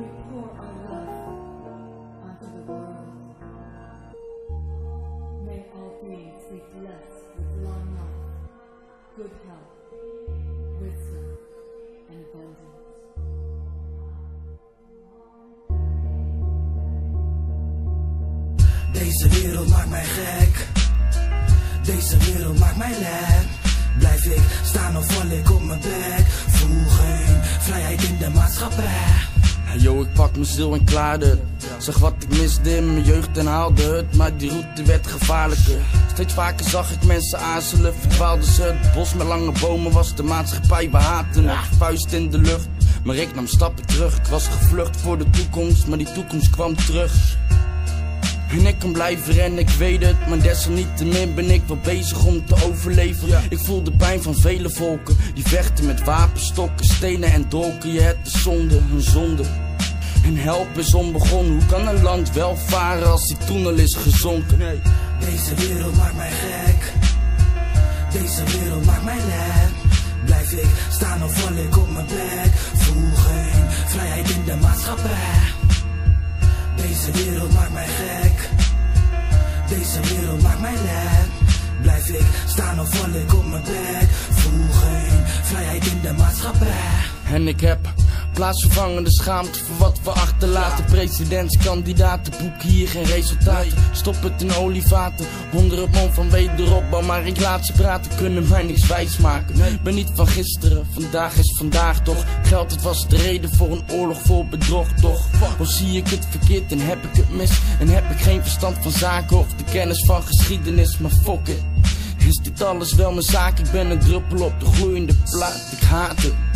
we pour our love onto the world. May all beings be blessed with long life, good health, wisdom, and abundance. Deze wereld maakt mij gek. Deze wereld maakt mij lek. Blijf ik staan of val ik op mijn bek? Voel geen vrijheid in de maatschappij. Yo, ik pak mijn ziel en klaarde. Zag wat ik misde in mijn jeugd en haalde het. Maar die route werd gevaarlijker. Steeds vaker zag ik mensen aarzelen, verdwaalden ze. Het bos met lange bomen was de maatschappij, we haten. Vuist in de lucht, maar ik nam stappen terug. Ik was gevlucht voor de toekomst, maar die toekomst kwam terug. En ik kan blijven rennen, ik weet het, maar desalniettemin ben ik wel bezig om te overleven. Ik voel de pijn van vele volken, die vechten met wapenstokken, stenen en dolken. Je hebt de zonde, een zonde. En help is onbegonnen, hoe kan een land wel varen als die toen al is gezonken? Nee. Deze wereld maakt mij gek. Deze wereld maakt mij lek. Blijf ik staan of val ik op mijn bek? Voel geen vrijheid in de maatschappij. Deze wereld maakt mij gek. Deze wereld maakt mij lek. Blijf ik staan of val ik op mijn bek? Voel geen vrijheid in de maatschappij. En ik plaatsvervangende schaamte voor wat we achterlaten. Presidentskandidaten boeken hier geen resultaten. Stop het in olievaten, het mond van wederopbouw. Maar ik laat ze praten, kunnen mij niks wijsmaken. Ik ben niet van gisteren, vandaag is vandaag toch. Geld, het was de reden voor een oorlog vol bedrog toch. Of zie ik het verkeerd en heb ik het mis? En heb ik geen verstand van zaken of de kennis van geschiedenis, maar fuck it. Is dit alles wel mijn zaak? Ik ben een druppel op de gloeiende plaat, ik haat het.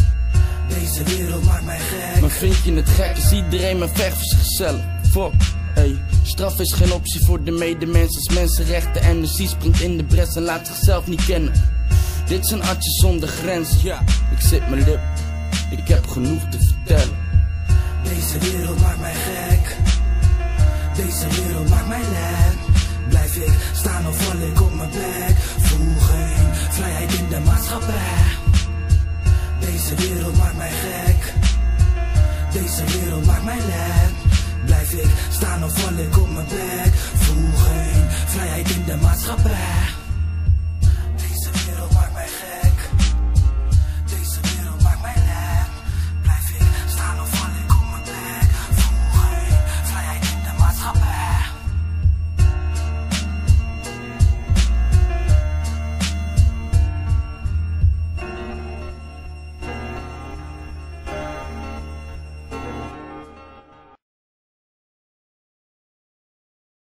Deze wereld maakt mij gek. Maar vind je het gek als iedereen maar vecht voor zichzelf? Fuck, ey. Straf is geen optie voor de medemens als mensenrechten. Energie springt in de bres en laat zichzelf niet kennen. Dit zijn artjes zonder grenzen. Ja, ik zit mijn lip. Ik heb genoeg te vertellen. Deze wereld maakt mij gek. Deze wereld maakt mij lek. Blijf ik staan of val ik op mijn bek? Voel Deze wereld maakt mij gek. Deze wereld maakt mij lek. Blijf ik staan of val ik op mijn bek? Voel geen vrijheid in de maatschappij.